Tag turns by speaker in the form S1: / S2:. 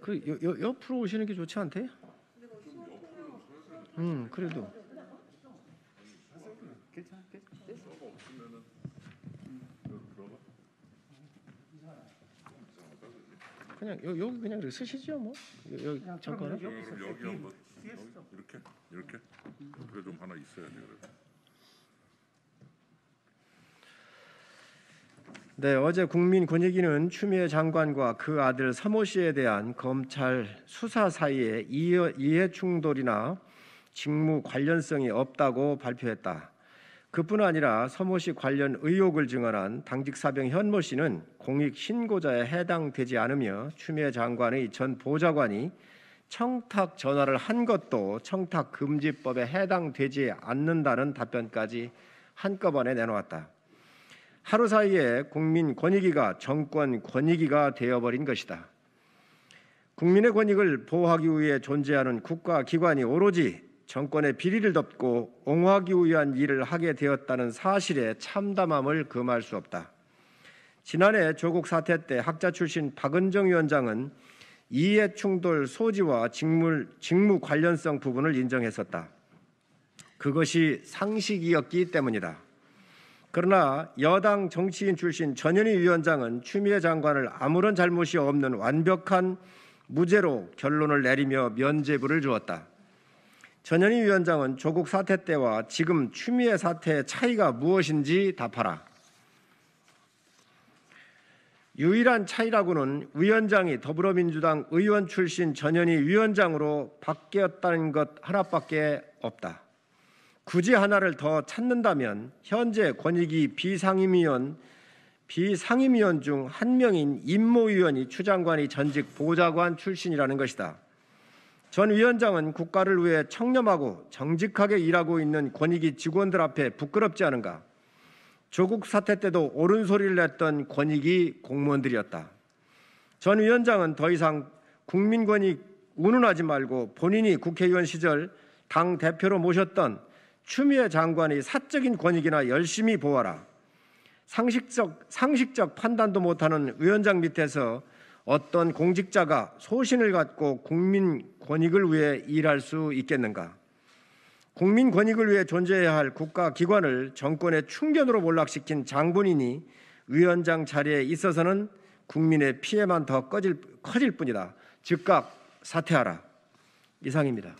S1: 그 여, 여, 옆으로 오시는 게 좋지 않대요? 음 그래도. 그냥 여, 여기 그냥 쓰시죠 뭐. 여- 여기
S2: 그럼 여기 한번 이렇게 이렇게? 그게 좀 하나 있어야지 그래.
S1: 네, 어제 국민권익위는 추미애 장관과 그 아들 서모 씨에 대한 검찰 수사 사이에 이해, 이해 충돌이나 직무 관련성이 없다고 발표했다. 그뿐 아니라 서모 씨 관련 의혹을 증언한 당직 사병 현모 씨는 공익 신고자에 해당되지 않으며 추미애 장관의 전 보좌관이 청탁 전화를 한 것도 청탁 금지법에 해당되지 않는다는 답변까지 한꺼번에 내놓았다. 하루 사이에 국민 권익위가 정권 권익위가 되어버린 것이다. 국민의 권익을 보호하기 위해 존재하는 국가 기관이 오로지 정권의 비리를 덮고 옹호하기 위한 일을 하게 되었다는 사실에 참담함을 금할 수 없다. 지난해 조국 사태 때 학자 출신 박은정 위원장은 이해 충돌 소지와 직무, 직무 관련성 부분을 인정했었다. 그것이 상식이었기 때문이다. 그러나 여당 정치인 출신 전현희 위원장은 추미애 장관을 아무런 잘못이 없는 완벽한 무죄로 결론을 내리며 면죄부를 주었다. 전현희 위원장은 조국 사태 때와 지금 추미애 사태의 차이가 무엇인지 답하라. 유일한 차이라고는 위원장이 더불어민주당 의원 출신 전현희 위원장으로 바뀌었다는 것 하나밖에 없다. 굳이 하나를 더 찾는다면 현재 권익위 비상임위원 비상임위원 중 한 명인 임모 위원이 추 장관이 전직 보좌관 출신이라는 것이다. 전 위원장은 국가를 위해 청렴하고 정직하게 일하고 있는 권익위 직원들 앞에 부끄럽지 않은가? 조국 사태 때도 옳은 소리를 냈던 권익위 공무원들이었다. 전 위원장은 더 이상 국민권익 운운하지 말고 본인이 국회의원 시절 당 대표로 모셨던 추미애 장관의 사적인 권익이나 열심히 보아라. 상식적 상식적 판단도 못하는 위원장 밑에서 어떤 공직자가 소신을 갖고 국민 권익을 위해 일할 수 있겠는가? 국민 권익을 위해 존재해야 할 국가 기관을 정권의 충견으로 몰락시킨 장본인이 위원장 자리에 있어서는 국민의 피해만 더 커질, 커질 뿐이다. 즉각 사퇴하라. 이상입니다.